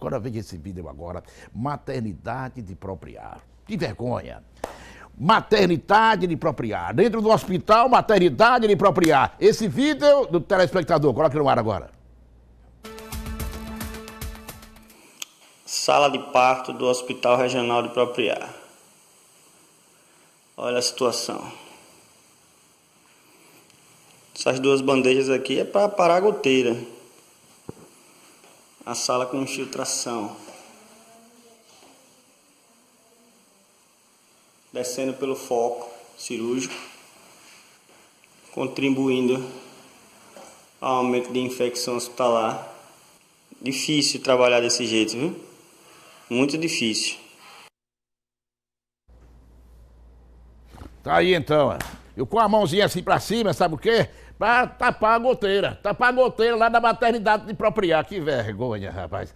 Agora veja esse vídeo agora. Maternidade de propriar. Que vergonha. Maternidade de propriar. Dentro do hospital, maternidade de propriar. Esse vídeo do telespectador, coloque no ar agora. Sala de parto do Hospital Regional de Propriar. Olha a situação. Essas duas bandejas aqui é para parar a goteira a sala com infiltração. Descendo pelo foco cirúrgico, contribuindo ao aumento de infecção hospitalar. Difícil trabalhar desse jeito, viu? Muito difícil. Tá aí então, eu com a mãozinha assim pra cima, sabe o quê? Pra tapar a goteira. Tapar a goteira lá da maternidade de propriar. Que vergonha, rapaz.